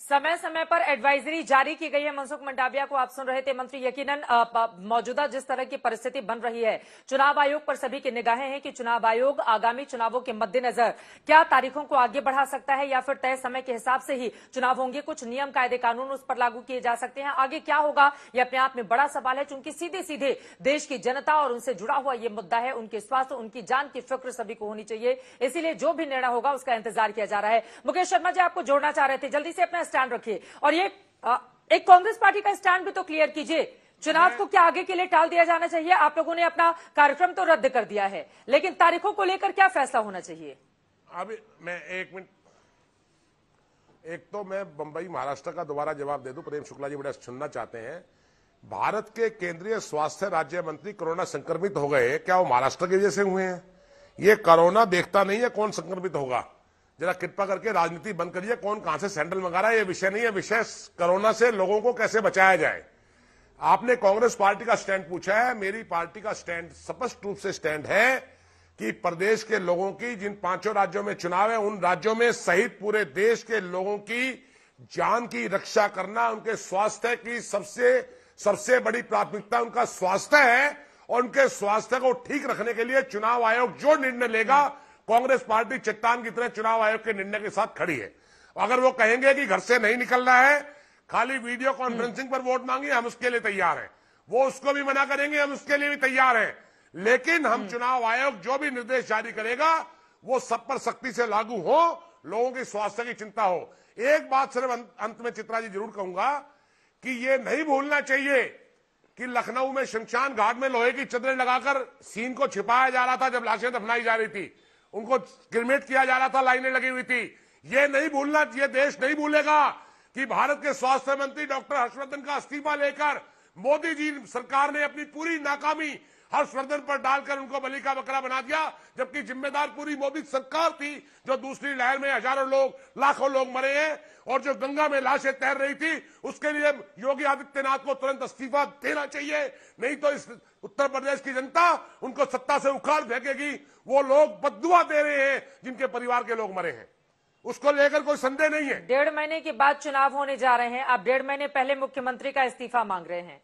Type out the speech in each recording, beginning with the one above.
समय समय पर एडवाइजरी जारी की गई है। मनसुख मंडाविया को आप सुन रहे थे। मंत्री यकीनन मौजूदा जिस तरह की परिस्थिति बन रही है, चुनाव आयोग पर सभी की निगाहें हैं कि चुनाव आयोग आगामी चुनावों के मद्देनजर क्या तारीखों को आगे बढ़ा सकता है या फिर तय समय के हिसाब से ही चुनाव होंगे। कुछ नियम कायदे कानून उस पर लागू किए जा सकते हैं। आगे क्या होगा यह अपने आप में बड़ा सवाल है, चूँकि सीधे सीधे देश की जनता और उनसे जुड़ा हुआ ये मुद्दा है। उनके स्वास्थ्य, उनकी जान की फ़िक्र सभी को होनी चाहिए। इसीलिए जो भी निर्णय होगा, उसका इंतज़ार किया जा रहा है। मुकेश शर्मा जी, आपको जोड़ना चाह रहे थे। जल्दी से अपना स्टैंड रखिए। और ये एक कांग्रेस पार्टी का स्टैंड भी तो क्लियर कीजिए। चुनाव को क्या आगे के लिए टाल दिया जाना चाहिए? आप लोगों ने अपना कार्यक्रम तो रद्द कर दिया है। लेकिन तारीखों को लेकर क्या फैसला होना चाहिए? अभी मैं एक मिनट एक तो मैं बंबई महाराष्ट्र का दोबारा जवाब दे दूँ। प्रेम शुक्ला जी बड़ा सुनना चाहते हैं। भारत के केंद्रीय स्वास्थ्य राज्य मंत्री कोरोना संक्रमित हो गए क्या वो महाराष्ट्र की वजह से हुए हैं? ये कोरोना देखता नहीं है कौन संक्रमित होगा? जरा कृपा करके राजनीति बंद करिए, कौन कहाँ से सैंडल मंगा रहा है, ये विषय नहीं है, विषय कोरोना से लोगों को कैसे बचाया जाए। आपने कांग्रेस पार्टी का स्टैंड पूछा है, मेरी पार्टी का स्टैंड स्पष्ट रूप से स्टैंड है कि प्रदेश के लोगों की, जिन पाँचों राज्यों में चुनाव है, उन राज्यों में सहित पूरे देश के लोगों की जान की रक्षा करना, उनके स्वास्थ्य की सबसे सबसे बड़ी प्राथमिकता उनका स्वास्थ्य है, और उनके स्वास्थ्य को ठीक रखने के लिए चुनाव आयोग जो निर्णय लेगा कांग्रेस पार्टी चट्टान की तरह चुनाव आयोग के निर्णय के साथ खड़ी है। अगर वो कहेंगे कि घर से नहीं निकलना है खाली वीडियो कॉन्फ्रेंसिंग पर वोट मांगिए हम उसके लिए तैयार हैं। वो उसको भी मना करेंगे हम उसके लिए भी तैयार हैं। लेकिन हम चुनाव आयोग जो भी निर्देश जारी करेगा वो सब पर सख्ती से लागू हो लोगों के स्वास्थ्य की चिंता हो। एक बात सिर्फ़ अंत अंत में चित्रा जी ज़रूर कहूँगा कि ये नहीं भूलना चाहिए कि लखनऊ में शमशान घाट में लोहे की चदरें लगाकर सीन को छिपाया जा रहा था जब लाशें दफनाई जा रही थी। उनको क्रिमेट किया जा रहा था, लाइनें लगी हुई थी। ये नहीं भूलना, ये देश नहीं भूलेगा कि भारत के स्वास्थ्य मंत्री डॉक्टर हर्षवर्धन का इस्तीफा लेकर मोदी जी सरकार ने अपनी पूरी नाकामी हर्षवर्धन पर डालकर उनको बलि का बकरा बना दिया, जबकि जिम्मेदार पूरी मोदी सरकार थी जो दूसरी लहर में हज़ारों लोग, लाखों लोग मरे हैं, और जो गंगा में लाशें तैर रही थी, उसके लिए योगी आदित्यनाथ को तुरंत इस्तीफा देना चाहिए। नहीं तो इस उत्तर प्रदेश की जनता उनको सत्ता से उखाड़ फेंकेगी। वो लोग बदुआ दे रहे हैं, जिनके परिवार के लोग मरे हैं। उसको लेकर कोई संदेह नहीं है। डेढ़ महीने के बाद चुनाव होने जा रहे हैं। आप डेढ़ महीने पहले मुख्यमंत्री का इस्तीफा मांग रहे हैं।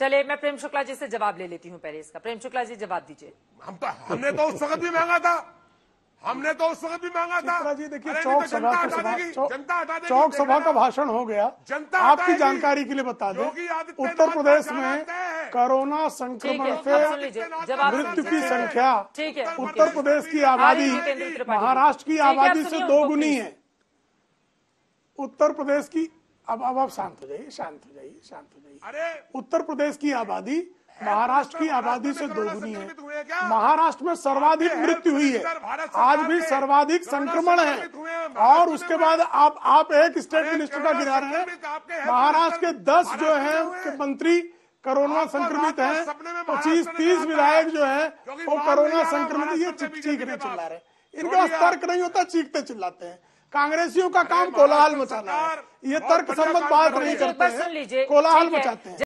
चलिए मैं प्रेम शुक्ला जी से जवाब ले लेती हूँ पहले इसका। प्रेम शुक्ला जी जवाब दीजिए। हम तो हमने तो उस वक्त भी मांगा था। हमने तो उस वक्त भी मांगा था। जी देखिए चौक तो सभा जनता का हटा सभा देगी, चौक- जनता हटा देगी, चौक देखना। सभा का भाषण हो गया। जनता आपकी जानकारी के लिए बता दें उत्तर प्रदेश में कोरोना संक्रमण से मृत्यु की संख्या ठीक है। उत्तर प्रदेश की आबादी। महाराष्ट्र की आबादी से दो गुनी है। उत्तर प्रदेश की अब अब आप शांत हो जाइए शांत हो जाइए शांत हो जाइए अरे! उत्तर प्रदेश की आबादी महाराष्ट्र की आबादी से दोगुनी हैं। महाराष्ट्र में सर्वाधिक मृत्यु हुई है। आज भी सर्वाधिक संक्रमण है। और उसके बाद आप आप एक स्टेट मिनिस्टर का गिरा रहे हैं। महाराष्ट्र के दस जो है मंत्री कोरोना संक्रमित हैं पच्चीस तीस विधायक जो है वो कोरोना संक्रमित ये चीखने चिल्ला रहे हैं। इनके तर्क नहीं होता चीखते चिल्लाते हैं। कांग्रेसियों का काम कोलाहल मचाना है। ये तर्क सम्मत बात नहीं करते हैं कोलाहल मचाते हैं।